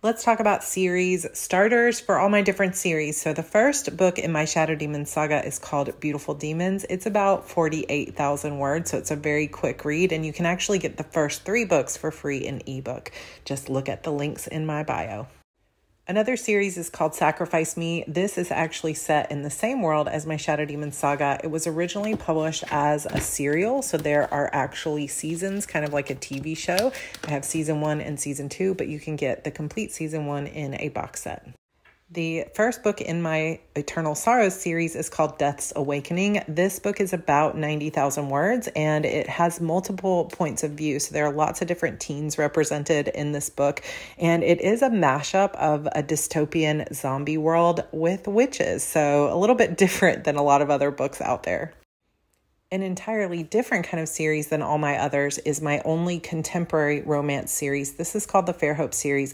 Let's talk about series starters for all my different series. So, the first book in my Shadow Demon saga is called Beautiful Demons. It's about 48,000 words, so it's a very quick read, and you can actually get the first three books for free in ebook. Just look at the links in my bio. Another series is called Sacrifice Me. This is actually set in the same world as my Shadow Demon saga. It was originally published as a serial, so there are actually seasons, kind of like a TV show. I have season one and season two, but you can get the complete season one in a box set. The first book in my Eternal Sorrows series is called Death's Awakening. This book is about 90,000 words and it has multiple points of view. So there are lots of different teens represented in this book. And it is a mashup of a dystopian zombie world with witches. So a little bit different than a lot of other books out there. An entirely different kind of series than all my others is my only contemporary romance series. This is called the Fairhope series.